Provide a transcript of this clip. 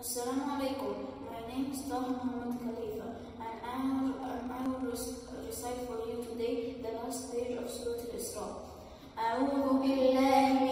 Assalamu alaikum. My name is Taha Muhammad Khalifa and I will, I will recite for you today the last page of Surah Al-Isra. أعوذ بالله